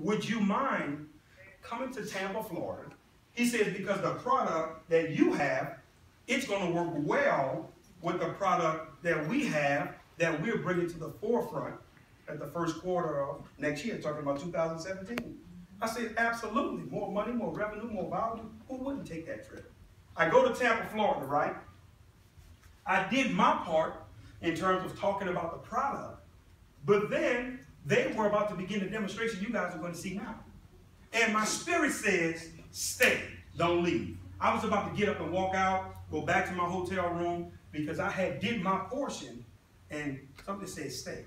would you mind coming to Tampa, Florida? He says, because the product that you have, it's going to work well with the product that we have that we're bringing to the forefront at the first quarter of next year, talking about 2017. I said, absolutely. More money, more revenue, more value. Who wouldn't take that trip? I go to Tampa, Florida, right? I did my part in terms of talking about the product, but then they were about to begin the demonstration you guys are going to see now. And my spirit says, stay, don't leave. I was about to get up and walk out, go back to my hotel room, because I had did my portion, and something said stay.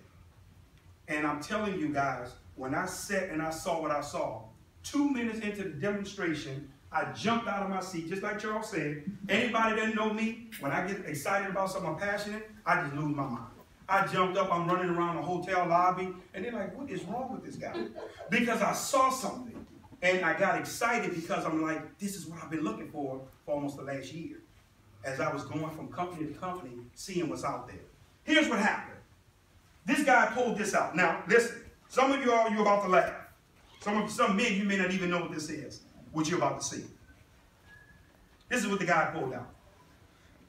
And I'm telling you guys, when I sat and I saw what I saw, two minutes into the demonstration, I jumped out of my seat, just like Charles said. Anybody that know me, when I get excited about something I'm passionate, I just lose my mind. I jumped up, I'm running around the hotel lobby, and they're like, what is wrong with this guy? Because I saw something. And I got excited because I'm like, this is what I've been looking for for almost the last year. As I was going from company to company, seeing what's out there. Here's what happened. This guy pulled this out. Now, listen, some of you are you about to laugh. Some of some men, you may not even know what this is, what you're about to see. This is what the guy pulled out.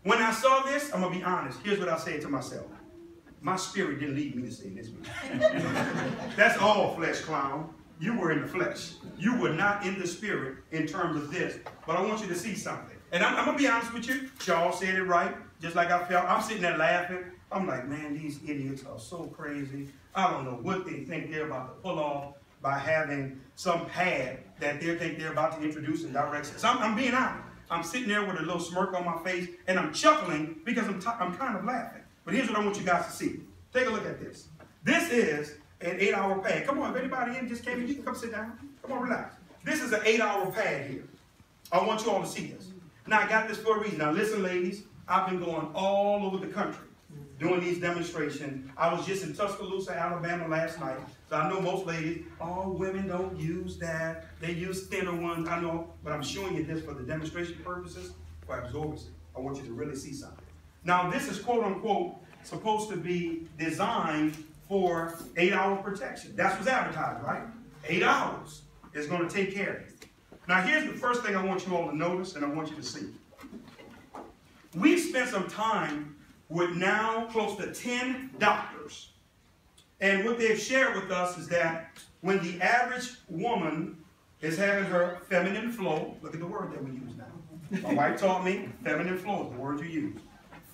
When I saw this, I'm gonna be honest. Here's what I said to myself. My spirit didn't lead me to say this. That's all flesh, clown. You were in the flesh. You were not in the spirit in terms of this. But I want you to see something. And I'm, I'm gonna be honest with you. Y'all said it right, just like I felt. I'm sitting there laughing. I'm like, man, these idiots are so crazy. I don't know what they think they're about to pull off by having some pad that they think they're about to introduce in direct So I'm, I'm, being honest. I'm sitting there with a little smirk on my face and I'm chuckling because I'm, I'm kind of laughing. But here's what I want you guys to see. Take a look at this. This is an eight hour pad. Come on, if anybody in just came in, you can come sit down. Come on, relax. This is an eight hour pad here. I want you all to see this. Now, I got this for a reason. Now, listen, ladies, I've been going all over the country doing these demonstrations. I was just in Tuscaloosa, Alabama last night. So I know most ladies, all women don't use that. They use thinner ones. I know, but I'm showing you this for the demonstration purposes, for absorbency. I want you to really see something. Now, this is quote unquote supposed to be designed for eight hour protection. That's what's advertised, right? Eight hours is going to take care of you. Now, here's the first thing I want you all to notice and I want you to see. We've spent some time with now close to 10 doctors. And what they've shared with us is that when the average woman is having her feminine flow, look at the word that we use now. My wife taught me feminine flow is the word you use.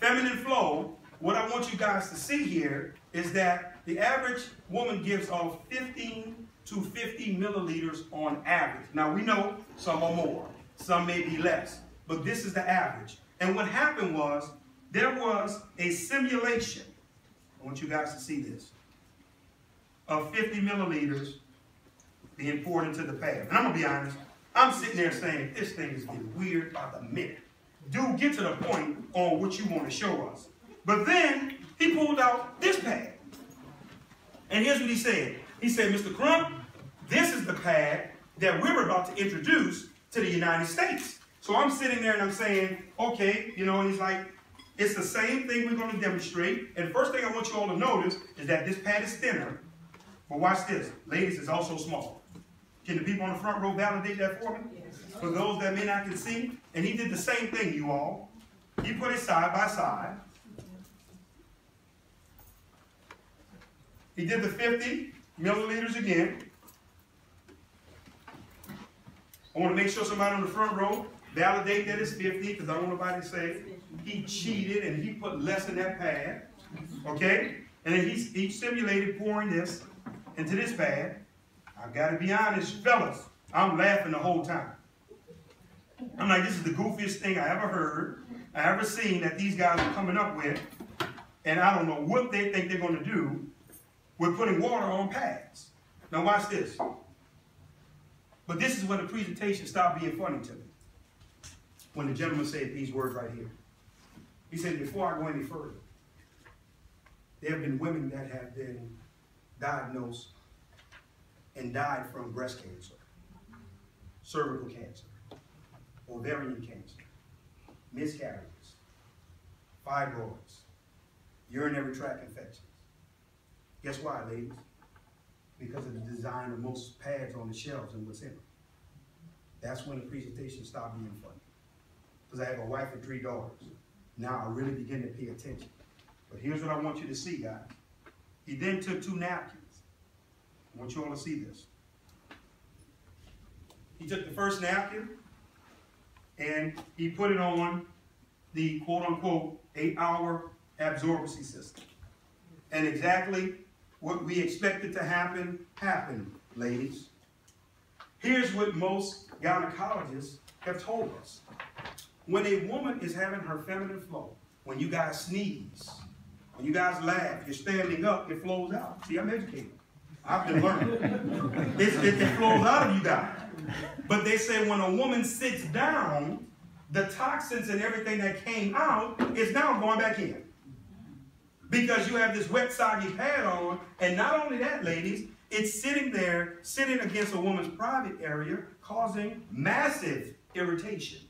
Feminine flow, what I want you guys to see here is that the average woman gives off 15 to 50 milliliters on average. Now we know some are more, some may be less, but this is the average. And what happened was there was a simulation. I want you guys to see this. Of 50 milliliters being poured into the pad. And I'm to be honest, I'm sitting there saying, this thing is getting weird by the minute. Dude, get to the point on what you want to show us. But then he pulled out this pad. And here's what he said. He said, Mr. Crump, this is the pad that we're about to introduce to the United States. So I'm sitting there and I'm saying, okay, you know, and he's like, it's the same thing we're going to demonstrate. And the first thing I want you all to notice is that this pad is thinner. But watch this. Ladies, it's also small. Can the people on the front row validate that for me? For those that may not can see. And he did the same thing, you all. He put it side by side. He did the 50 milliliters again. I want to make sure somebody on the front row validate that it's 50 because I don't want nobody to say he cheated and he put less in that pad. Okay? And then he, he simulated pouring this into this pad. I've got to be honest, fellas, I'm laughing the whole time. I'm like, this is the goofiest thing I ever heard, I ever seen that these guys are coming up with. And I don't know what they think they're going to do with putting water on pads. Now watch this. But this is when the presentation stopped being funny to me. When the gentleman said these words right here. He said, before I go any further, there have been women that have been diagnosed and died from breast cancer, cervical cancer, ovarian cancer, miscarriages, fibroids, urinary tract infections. Guess why, ladies? because of the design of most pads on the shelves and what's in them. That's when the presentation stopped being funny. Because I have a wife and three daughters. Now I really begin to pay attention. But here's what I want you to see, guys. He then took two napkins. I want you all to see this. He took the first napkin and he put it on the quote unquote eight hour absorbency system. And exactly what we expected to happen, happened, ladies. Here's what most gynecologists have told us. When a woman is having her feminine flow, when you guys sneeze, when you guys laugh, you're standing up, it flows out. See, I'm educated. I've been learning. it, it, it flows out of you guys. But they say when a woman sits down, the toxins and everything that came out is now going back in. Because you have this wet, soggy pad on, and not only that, ladies, it's sitting there, sitting against a woman's private area, causing massive irritation.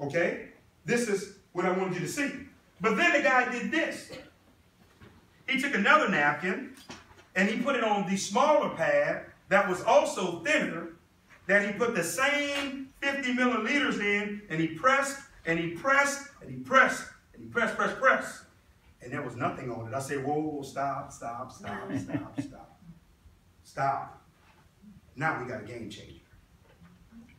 Okay? This is what I wanted you to see. But then the guy did this. He took another napkin and he put it on the smaller pad that was also thinner that he put the same 50 milliliters in and he pressed and he pressed and he pressed and he pressed, pressed, pressed. And there was nothing on it. I said, whoa, whoa, stop, stop, stop, stop, stop. Stop. Now we got a game changer.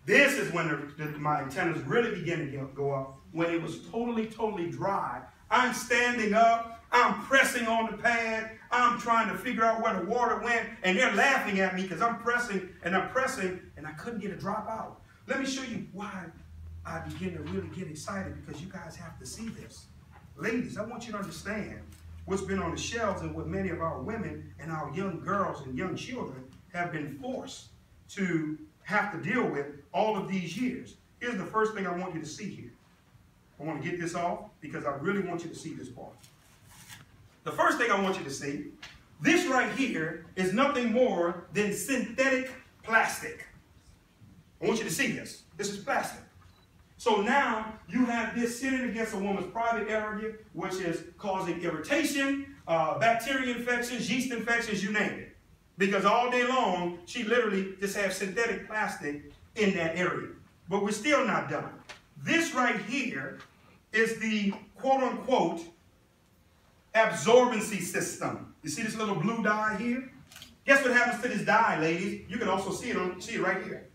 This is when the, the, my antennas really begin to go up. When it was totally, totally dry. I'm standing up. I'm pressing on the pad. I'm trying to figure out where the water went. And they're laughing at me because I'm pressing and I'm pressing and I couldn't get a drop out. Let me show you why I begin to really get excited because you guys have to see this. Ladies, I want you to understand what's been on the shelves and what many of our women and our young girls and young children have been forced to have to deal with all of these years. Here's the first thing I want you to see here. I want to get this off because I really want you to see this part. The first thing I want you to see, this right here is nothing more than synthetic plastic. I want you to see this. This is plastic. So now you have this sitting against a woman's private area, which is causing irritation, uh, bacteria infections, yeast infections, you name it. Because all day long, she literally just has synthetic plastic in that area. But we're still not done. This right here is the quote unquote absorbency system. You see this little blue dye here? Guess what happens to this dye, ladies? You can also see it on see it right here.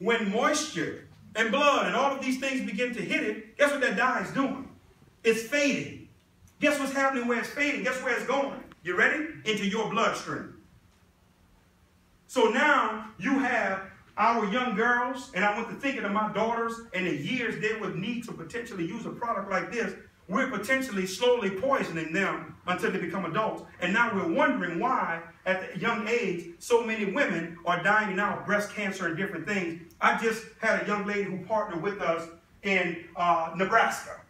When moisture and blood and all of these things begin to hit it, guess what that dye is doing? It's fading. Guess what's happening where it's fading? Guess where it's going? You ready? Into your bloodstream. So now you have our young girls, and I went to thinking of my daughters and the years they would need to potentially use a product like this. We're potentially slowly poisoning them until they become adults. And now we're wondering why, at the young age, so many women are dying now of breast cancer and different things. I just had a young lady who partnered with us in uh, Nebraska.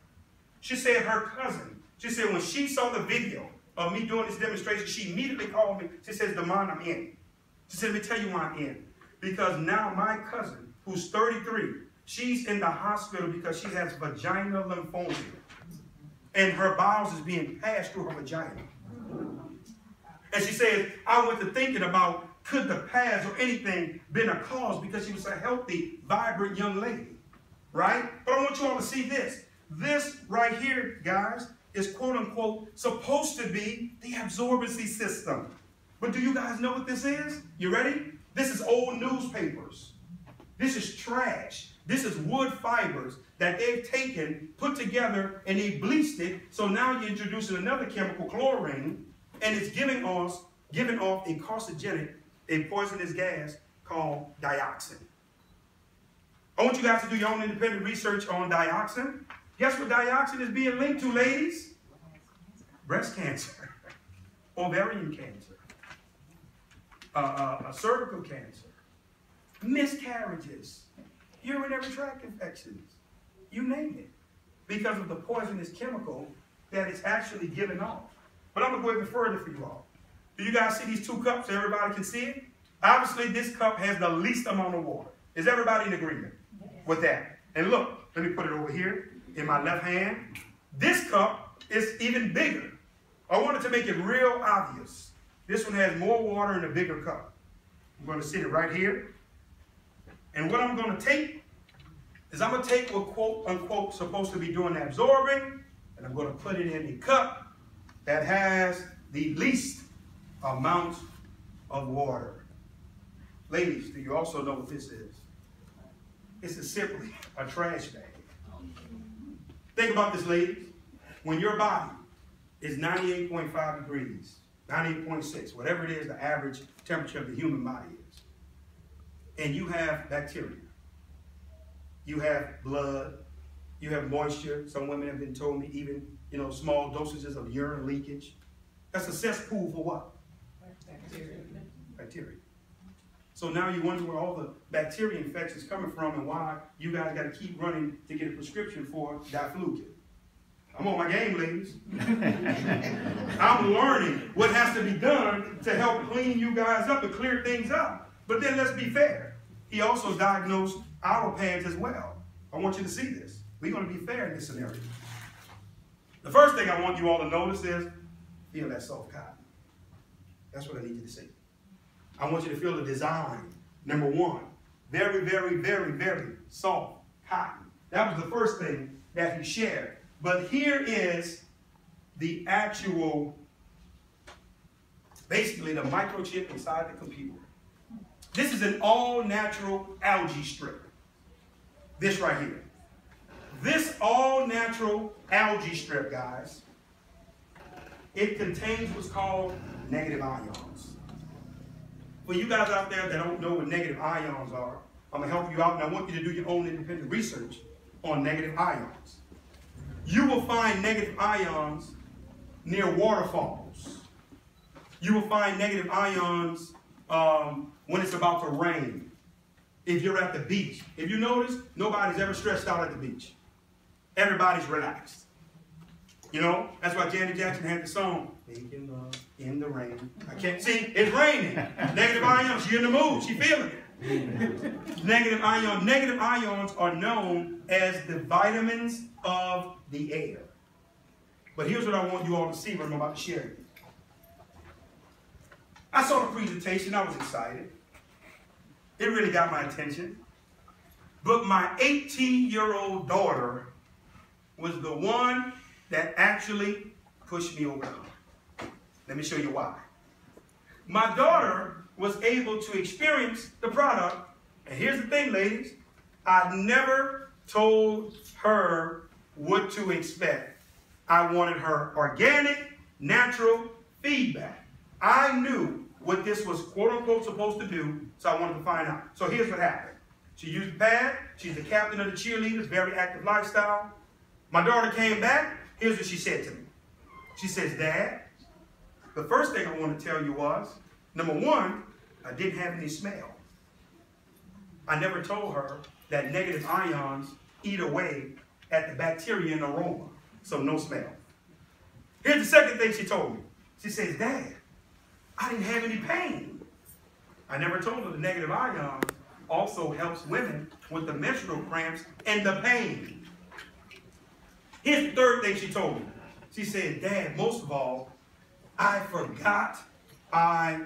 She said her cousin, she said when she saw the video of me doing this demonstration, she immediately called me. She says, Damon, I'm in. She said, let me tell you why I'm in. Because now my cousin, who's 33, she's in the hospital because she has vaginal lymphoma. And her bowels is being passed through her vagina. And she says, I went to thinking about could the pads or anything been a cause because she was a healthy, vibrant young lady. Right? But I want you all to see this. This right here, guys, is quote unquote supposed to be the absorbency system. But do you guys know what this is? You ready? This is old newspapers. This is trash. This is wood fibers that they've taken, put together, and they bleached it. So now you're introducing another chemical, chlorine, and it's giving us giving off a carcinogenic, a poisonous gas called dioxin. I want you guys to do your own independent research on dioxin. Guess what dioxin is being linked to, ladies? Breast cancer, ovarian cancer, uh, uh, cervical cancer, miscarriages, urinary tract infections, you name it, because of the poisonous chemical that it's actually giving off. But I'm going to go even further for you all. Do you guys see these two cups? Everybody can see it? Obviously, this cup has the least amount of water. Is everybody in agreement with that? And look, let me put it over here in my left hand. This cup is even bigger. I wanted to make it real obvious This one has more water in a bigger cup. I'm going to sit it right here. And what I'm going to take is I'm going to take what quote unquote supposed to be doing the absorbing, and I'm going to put it in a cup that has the least amount of water. Ladies, do you also know what this is? It's a simply a trash bag. Think about this, ladies. When your body is 98.5 degrees, 98.6, whatever it is, the average temperature of the human body is, and you have bacteria, you have blood, you have moisture. Some women have been told me even, you know, small dosages of urine leakage. That's a cesspool for what? Bacteria. Bacteria. So now you wonder where all the bacteria infections coming from and why you guys got to keep running to get a prescription for diflucan. I'm on my game, ladies. I'm learning what has to be done to help clean you guys up and clear things up. But then let's be fair. He also diagnosed our pads as well. I want you to see this. We're going to be fair in this scenario. The first thing I want you all to notice is feel that soft cotton. That's what I need you to see. I want you to feel the design. Number one, very, very, very, very soft cotton. That was the first thing that he shared. But here is the actual, basically the microchip inside the computer. This is an all-natural algae strip. This right here. This all-natural algae strip, guys, it contains what's called negative ions. For you guys out there that don't know what negative ions are, I'm going to help you out, and I want you to do your own independent research on negative ions. You will find negative ions near waterfalls. You will find negative ions um, when it's about to rain. If you're at the beach. If you notice, nobody's ever stressed out at the beach. Everybody's relaxed. You know, that's why Janet Jackson had the song, Making Love in the Rain. I can't see, it's raining. Negative ions, she's in the mood, she feeling it. negative ions. Negative ions are known as the vitamins of the air. But here's what I want you all to see what I'm about to share with you. I saw the presentation, I was excited. It really got my attention. But my 18 year old daughter was the one that actually pushed me over. Let me show you why. My daughter was able to experience the product. And here's the thing, ladies. I never told her what to expect. I wanted her organic, natural feedback. I knew what this was quote unquote supposed to do, so I wanted to find out. So here's what happened. She used the pad. She's the captain of the cheerleaders, very active lifestyle. My daughter came back. Here's what she said to me. She says, Dad, the first thing I want to tell you was, number one, I didn't have any smell. I never told her that negative ions eat away at the bacteria and aroma, so no smell. Here's the second thing she told me. She says, Dad, I didn't have any pain. I never told her the negative ion also helps women with the menstrual cramps and the pain. Here's the third thing she told me. She said, Dad, most of all, I forgot I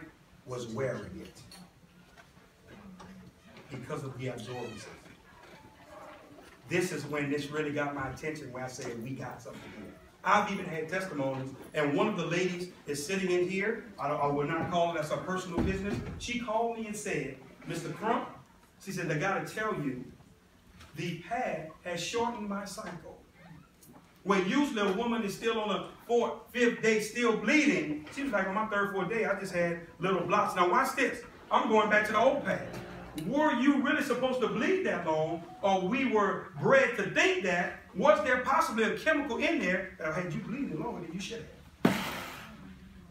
was wearing it because of the absorbency. This is when this really got my attention where I said, we got something here. I've even had testimonies, and one of the ladies is sitting in here. I, I will not call it that's her personal business. She called me and said, Mr. Crump, she said, I got to tell you, the pad has shortened my cycle. Where usually a woman is still on a fourth, fifth day, still bleeding. She was like, on my third, fourth day, I just had little blots. Now watch this. I'm going back to the old pad. Were you really supposed to bleed that long, or we were bred to think that? Was there possibly a chemical in there that had you bleeding longer than you should have?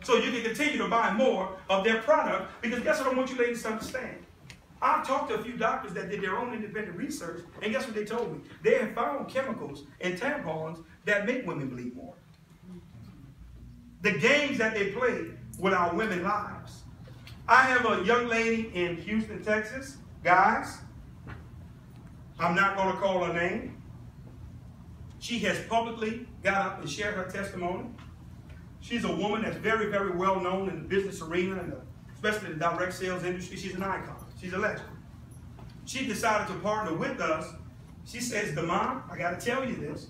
So you can continue to buy more of their product, because guess what I want you ladies to understand? I've talked to a few doctors that did their own independent research, and guess what they told me? They have found chemicals in tampons that make women bleed more. The games that they play with our women's lives. I have a young lady in Houston, Texas. Guys, I'm not going to call her name. She has publicly got up and shared her testimony. She's a woman that's very, very well known in the business arena, and uh, especially the direct sales industry. She's an icon. She's a legend. She decided to partner with us. She says, Demond, I got to tell you this.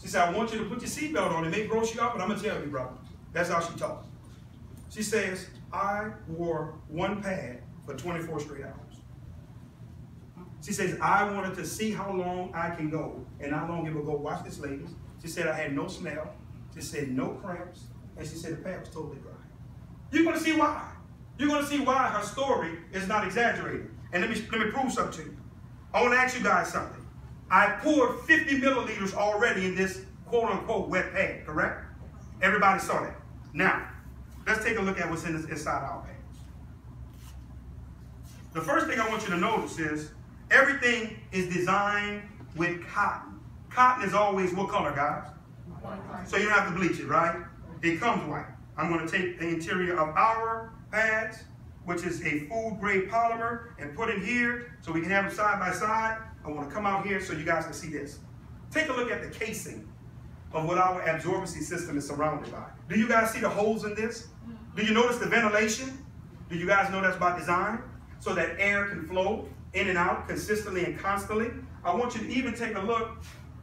She said, I want you to put your seatbelt on. It may gross you up, but I'm going to tell you, brother. That's how she talks. She says, I wore one pad for 24 straight hours. She says, I wanted to see how long I can go and how long it will go. Watch this, ladies. She said, I had no smell. She said, no cramps. And she said, the pad was totally dry. You're going to see why. You're going to see why her story is not exaggerated. And let me, let me prove something to you. I want to ask you guys something. I poured 50 milliliters already in this quote unquote wet pad, correct? Everybody saw that. Now, let's take a look at what's in this, inside our pad. The first thing I want you to notice is everything is designed with cotton. Cotton is always what color, guys? White. So you don't have to bleach it, right? It comes white. I'm going to take the interior of our pads, which is a food grade polymer, and put it here so we can have them side by side. I want to come out here so you guys can see this. Take a look at the casing of what our absorbency system is surrounded by. Do you guys see the holes in this? Do you notice the ventilation? Do you guys know that's by design? So that air can flow in and out consistently and constantly. I want you to even take a look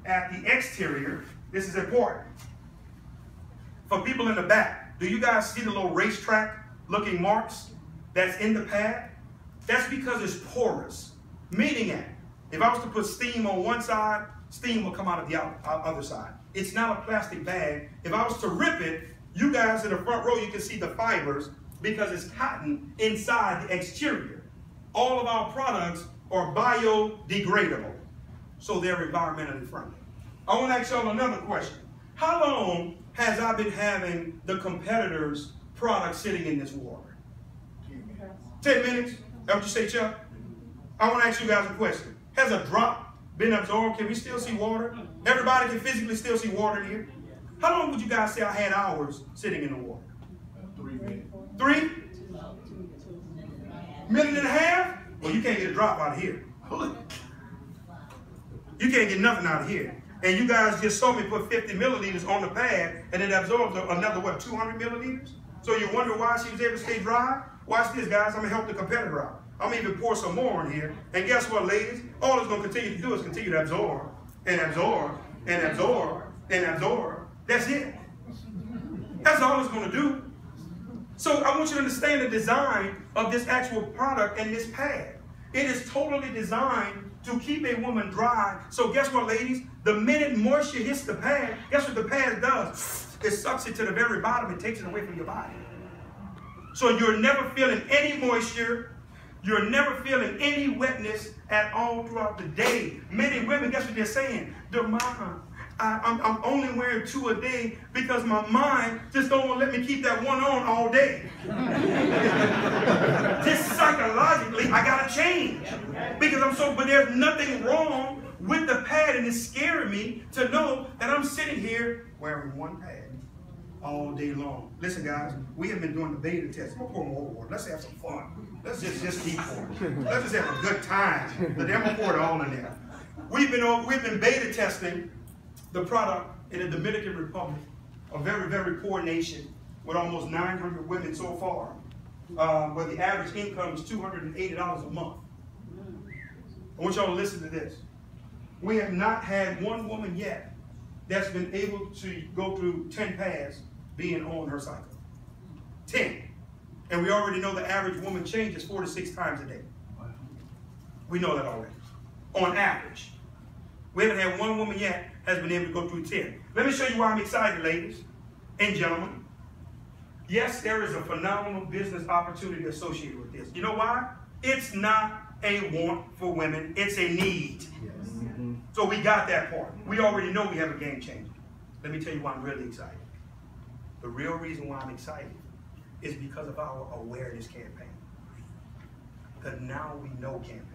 at the exterior. This is important. For people in the back, do you guys see the little racetrack looking marks that's in the pad? That's because it's porous. Meaning that if I was to put steam on one side, steam will come out of the other side. It's not a plastic bag. If I was to rip it, you guys in the front row, you can see the fibers because it's cotton inside the exterior. All of our products are biodegradable, so they're environmentally friendly. I want to ask y'all another question. How long has I been having the competitors' product sitting in this water? 10 minutes? That what you say, Chuck? I want to ask you guys a question. Has a drop been absorbed? Can we still see water? Everybody can physically still see water here? How long would you guys say I had hours sitting in the water? Three minutes. Three? Minute and a half? Well, you can't get a drop out of here. You can't get nothing out of here. And you guys just saw me put 50 milliliters on the pad, and it absorbs another, what, 200 milliliters? So you wonder why she was able to stay dry? Watch this, guys. I'm going to help the competitor out. I'm going to even pour some more in here. And guess what, ladies? All it's going to continue to do is continue to absorb, and absorb, and absorb, and absorb. That's it. That's all it's going to do. So I want you to understand the design of this actual product and this pad. It is totally designed to keep a woman dry. So guess what, ladies? The minute moisture hits the pad, guess what the pad does? It sucks it to the very bottom and takes it away from your body. So you're never feeling any moisture. You're never feeling any wetness at all throughout the day. Many women, guess what they're saying? Their mom, I, am only wearing two a day because my mind just don't want to let me keep that one on all day. just psychologically, I gotta change because I'm so. But there's nothing wrong with the pad, and it's scaring me to know that I'm sitting here wearing one pad all day long. Listen, guys, we have been doing the beta test. I'm gonna pour more water. Let's have some fun. Let's just just keep pouring. Let's just have a good time. But then I'm pour it all in there. We've been we've been beta testing the product in the Dominican Republic, a very, very poor nation with almost 900 women so far, uh, where the average income is $280 a month. I want y'all to listen to this. We have not had one woman yet that's been able to go through 10 pads being on her cycle. 10. And we already know the average woman changes four to six times a day. We know that already. On average. We haven't had one woman yet has been able to go through 10. Let me show you why I'm excited, ladies and gentlemen. Yes, there is a phenomenal business opportunity associated with this. You know why? It's not a want for women, it's a need. Yes. Mm-hmm. So we got that part. We already know we have a game changer. Let me tell you why I'm really excited. The real reason why I'm excited is because of our awareness campaign. Because now we know campaign.